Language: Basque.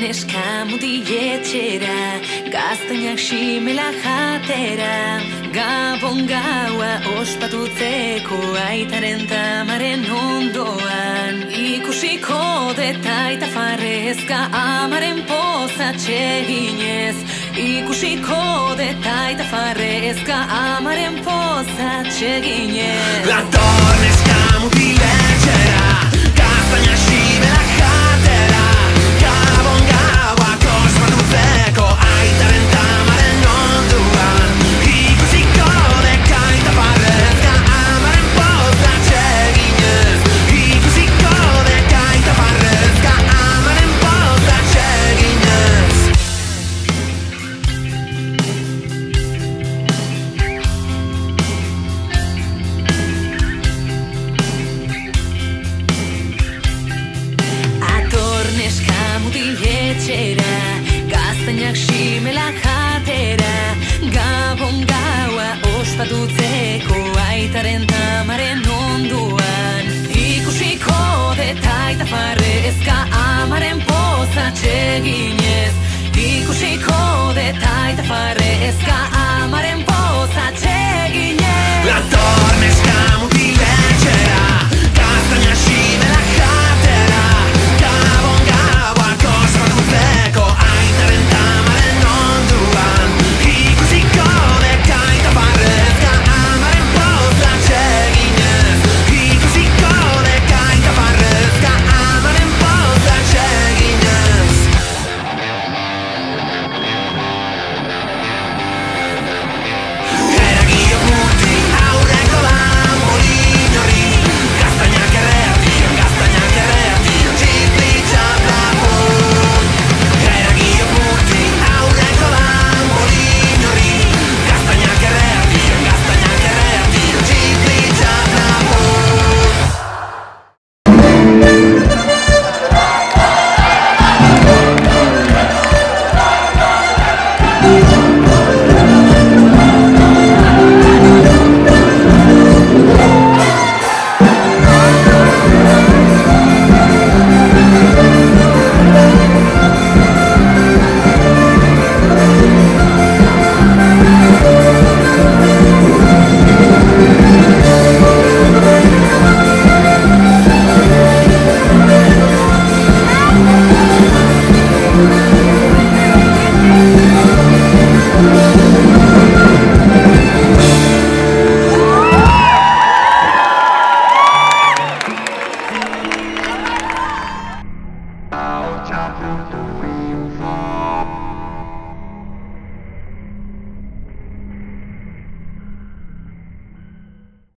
neska mutietxera Gaztainak simela jatera Gabon gaua ospatutzeko Aitaren tamaren ondoan Ikusiko detaita farrezka Amaren poza txeginez Ikusiko detaita farrezka Amaren poza txeginez Lator neska mutiletxera mutiletxera Gaztainak simela jatera. Gabon gaua ospatutzeko Aitaren tamaren onduan. Ikusiko detaita farrezka Amaren poza txeginez. Ikusiko detaita farrezka Amaren poza txeginez